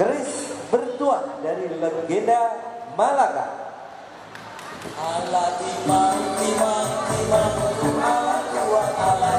Keris bertuah dari legenda Malaka. Allah timang timang timang Allah kuat Allah